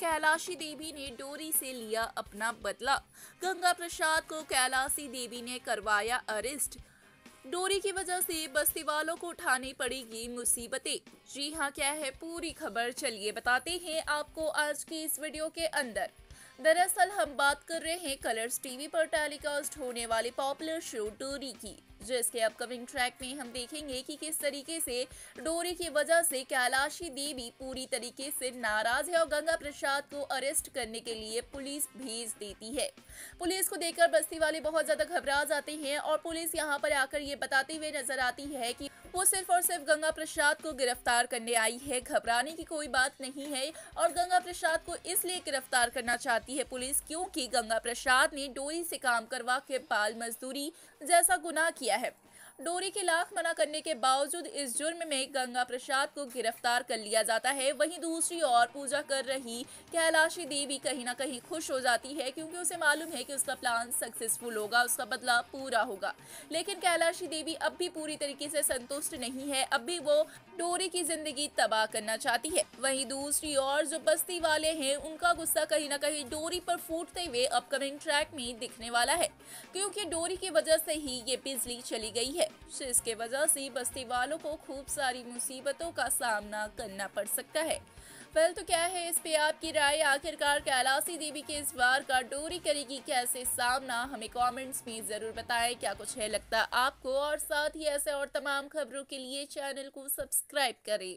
कैलाशी देवी ने डोरी से लिया अपना बदला। गंगा प्रसाद को कैलाशी देवी ने करवाया अरेस्ट। डोरी की वजह से बस्ती वालों को उठानी पड़ेगी मुसीबतें। जी हाँ क्या है पूरी खबर? चलिए बताते हैं आपको आज की इस वीडियो के अंदर। दरअसल हम बात कर रहे हैं कलर्स टीवी पर टेलीकास्ट होने वाले पॉपुलर शो डोरी की, जिसके अपकमिंग ट्रैक में हम देखेंगे कि किस तरीके से डोरी की वजह से कैलाशी देवी पूरी तरीके से नाराज़ है और गंगा प्रसाद को अरेस्ट करने के लिए पुलिस भेज देती है। पुलिस को देखकर बस्ती वाले बहुत ज़्यादा घबरा जाते हैं और पुलिस यहाँ पर आकर ये बताते हुए नज़र आती है कि वो सिर्फ़ और सिर्फ़ गंगा प्रसाद को गिरफ़्तार करने आई है। घबराने की कोई बात नहीं है और गंगा प्रसाद को इसलिए गिरफ़्तार करना चाहती है पुलिस क्योंकि गंगा प्रसाद ने डोरी से काम करवा के बाल मजदूरी जैसा गुनाह किया है। डोरी के लाख मना करने के बावजूद इस जुर्म में गंगा प्रसाद को गिरफ़्तार कर लिया जाता है। वहीं दूसरी ओर पूजा कर रही कैलाशी देवी कहीं ना कहीं खुश हो जाती है, क्योंकि उसे मालूम है कि उसका प्लान सक्सेसफुल होगा, उसका बदला पूरा होगा। लेकिन कैलाशी देवी अब भी पूरी तरीके से संतुष्ट नहीं है। अब भी वो डोरी की ज़िंदगी तबाह करना चाहती है। वहीं दूसरी ओर जो बस्ती वाले हैं, उनका गुस्सा कहीं ना कहीं डोरी पर फूटते हुए अपकमिंग ट्रैक में दिखने वाला है, क्योंकि डोरी की वजह से ही ये बिजली चली गई है। जिसके वजह से बस्ती वालों को खूब सारी मुसीबतों का सामना करना पड़ सकता है। पहले तो क्या है इस पे आपकी राय? आखिरकार कैलाशी देवी के इस बार का डोरी करेगी कैसे सामना? हमें कमेंट्स में ज़रूर बताएँ। क्या कुछ है लगता आपको? और साथ ही ऐसे और तमाम खबरों के लिए चैनल को सब्सक्राइब करें।